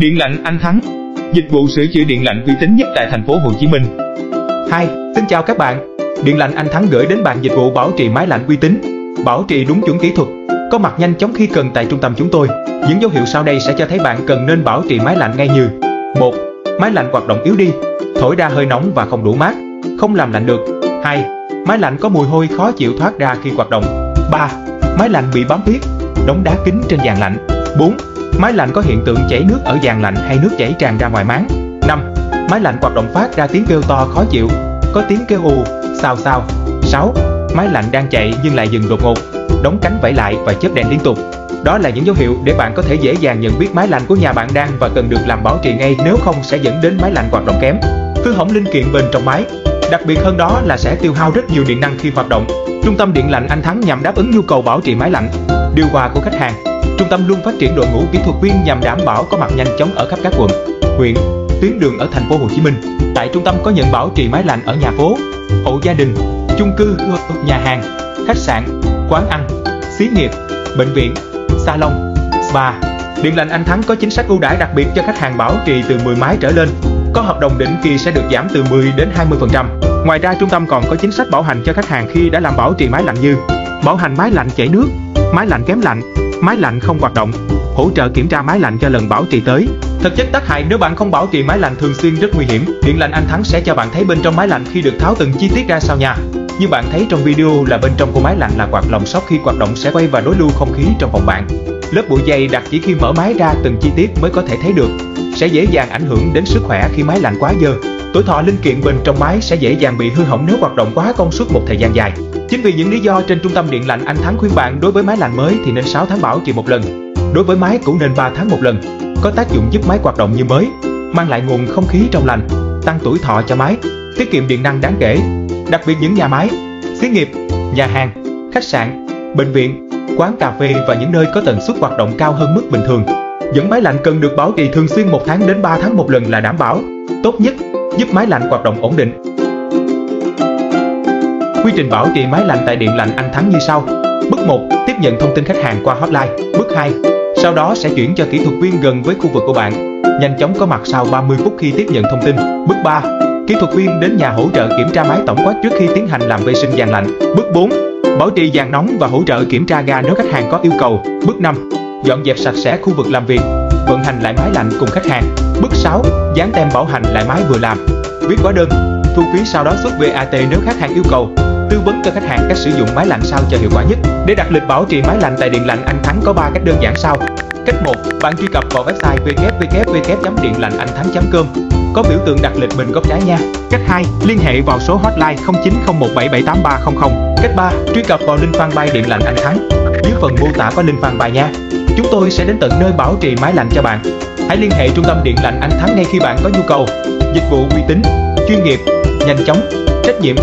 Điện lạnh Anh Thắng, dịch vụ sửa chữa điện lạnh uy tín nhất tại thành phố Hồ Chí Minh. hai xin chào các bạn. Điện lạnh Anh Thắng gửi đến bạn dịch vụ bảo trì máy lạnh uy tín, bảo trì đúng chuẩn kỹ thuật, có mặt nhanh chóng khi cần tại trung tâm chúng tôi. Những dấu hiệu sau đây sẽ cho thấy bạn cần nên bảo trì máy lạnh ngay như 1. Máy lạnh hoạt động yếu đi, thổi ra hơi nóng và không đủ mát, không làm lạnh được. 2. Máy lạnh có mùi hôi khó chịu thoát ra khi hoạt động. 3. Máy lạnh bị bám tuyết đóng đá kính trên dàn lạnh. 4. Máy lạnh có hiện tượng chảy nước ở dàn lạnh hay nước chảy tràn ra ngoài máng. 5. Máy lạnh hoạt động phát ra tiếng kêu to khó chịu, có tiếng kêu ù, xào xào. 6. Máy lạnh đang chạy nhưng lại dừng đột ngột, đóng cánh vẫy lại và chớp đèn liên tục. Đó là những dấu hiệu để bạn có thể dễ dàng nhận biết máy lạnh của nhà bạn đang và cần được làm bảo trì ngay nếu không sẽ dẫn đến máy lạnh hoạt động kém, hư hỏng linh kiện bên trong máy. Đặc biệt hơn đó là sẽ tiêu hao rất nhiều điện năng khi hoạt động. Trung tâm điện lạnh Anh Thắng nhằm đáp ứng nhu cầu bảo trì máy lạnh, điều hòa của khách hàng. Trung tâm luôn phát triển đội ngũ kỹ thuật viên nhằm đảm bảo có mặt nhanh chóng ở khắp các quận, huyện, tuyến đường ở thành phố Hồ Chí Minh. Tại trung tâm có nhận bảo trì máy lạnh ở nhà phố, hộ gia đình, chung cư, nhà hàng, khách sạn, quán ăn, xí nghiệp, bệnh viện, salon, spa. Điện lạnh Anh Thắng có chính sách ưu đãi đặc biệt cho khách hàng bảo trì từ 10 máy trở lên. Có hợp đồng định kỳ sẽ được giảm từ 10 đến 20%. Ngoài ra trung tâm còn có chính sách bảo hành cho khách hàng khi đã làm bảo trì máy lạnh như bảo hành máy lạnh chảy nước, máy lạnh kém lạnh, máy lạnh không hoạt động, hỗ trợ kiểm tra máy lạnh cho lần bảo trì tới. Thực chất tác hại nếu bạn không bảo trì máy lạnh thường xuyên rất nguy hiểm. Điện lạnh Anh Thắng sẽ cho bạn thấy bên trong máy lạnh khi được tháo từng chi tiết ra sao nha. Như bạn thấy trong video là bên trong của máy lạnh là quạt lồng sóc khi hoạt động sẽ quay và đối lưu không khí trong phòng bạn. Lớp bụi dày đặc chỉ khi mở máy ra từng chi tiết mới có thể thấy được, sẽ dễ dàng ảnh hưởng đến sức khỏe khi máy lạnh quá dơ. Tuổi thọ linh kiện bên trong máy sẽ dễ dàng bị hư hỏng nếu hoạt động quá công suất một thời gian dài. Chính vì những lý do trên trung tâm điện lạnh Anh Thắng khuyên bạn đối với máy lạnh mới thì nên 6 tháng bảo trì một lần. Đối với máy cũ nên 3 tháng một lần. Có tác dụng giúp máy hoạt động như mới, mang lại nguồn không khí trong lành, tăng tuổi thọ cho máy, tiết kiệm điện năng đáng kể. Đặc biệt những nhà máy, xí nghiệp, nhà hàng, khách sạn, bệnh viện, quán cà phê và những nơi có tần suất hoạt động cao hơn mức bình thường. Dẫn máy lạnh cần được bảo trì thường xuyên 1 tháng đến 3 tháng một lần là đảm bảo. Tốt nhất, giúp máy lạnh hoạt động ổn định. Quy trình bảo trì máy lạnh tại Điện lạnh Anh Thắng như sau. Bước 1. Tiếp nhận thông tin khách hàng qua hotline. Bước 2. Sau đó sẽ chuyển cho kỹ thuật viên gần với khu vực của bạn. Nhanh chóng có mặt sau 30 phút khi tiếp nhận thông tin. Bước 3. Kỹ thuật viên đến nhà hỗ trợ kiểm tra máy tổng quát trước khi tiến hành làm vệ sinh dàn lạnh. Bước 4. Bảo trì dàn nóng và hỗ trợ kiểm tra ga nếu khách hàng có yêu cầu. Bước 5. Dọn dẹp sạch sẽ khu vực làm việc, vận hành lại máy lạnh cùng khách hàng. Bước 6. Dán tem bảo hành lại máy vừa làm. Viết hóa đơn, thu phí sau đó xuất VAT nếu khách hàng yêu cầu. Tư vấn cho khách hàng cách sử dụng máy lạnh sao cho hiệu quả nhất. Để đặt lịch bảo trì máy lạnh tại Điện lạnh Anh Thắng có 3 cách đơn giản sau. Cách 1. Bạn truy cập vào website www.diendanhanthang.com có biểu tượng đặt lịch mình góc trái nha. Cách 2. Liên hệ vào số hotline 0901778300. Cách 3. Truy cập vào link fanpage Điện lạnh Anh Thắng. Dưới phần mô tả có link fanpage nha. Chúng tôi sẽ đến tận nơi bảo trì máy lạnh cho bạn. Hãy liên hệ trung tâm Điện lạnh Anh Thắng ngay khi bạn có nhu cầu. Dịch vụ uy tín, chuyên nghiệp, nhanh chóng, trách nhiệm